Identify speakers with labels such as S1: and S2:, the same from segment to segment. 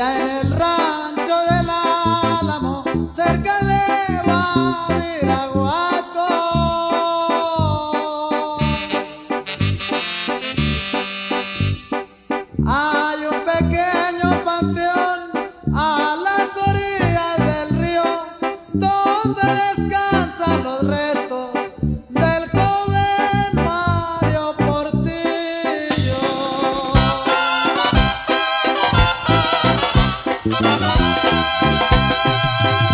S1: allá en el rancho del Álamo, cerca de Badiraguato. Hay un pequeño panteón a las orillas del río, donde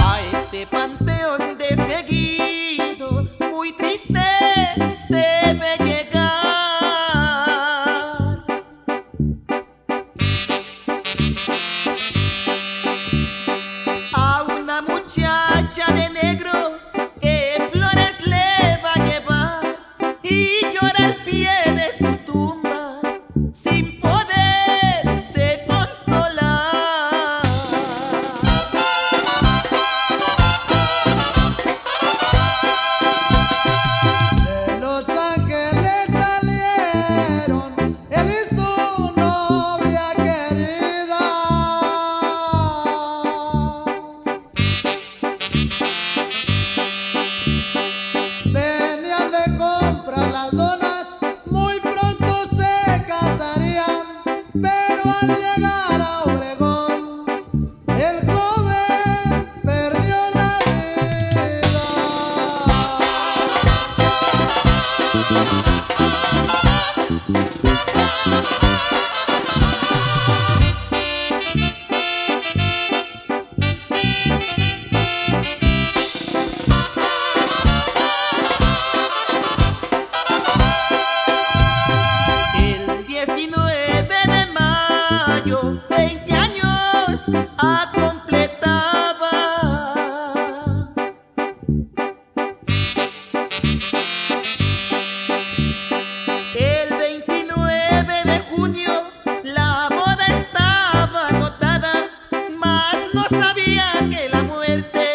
S2: A ese panteón de seguido, muy triste se ve. completaba. El 29 de junio la boda estaba anotada, mas no sabía que la muerte.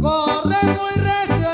S1: correr muy recio.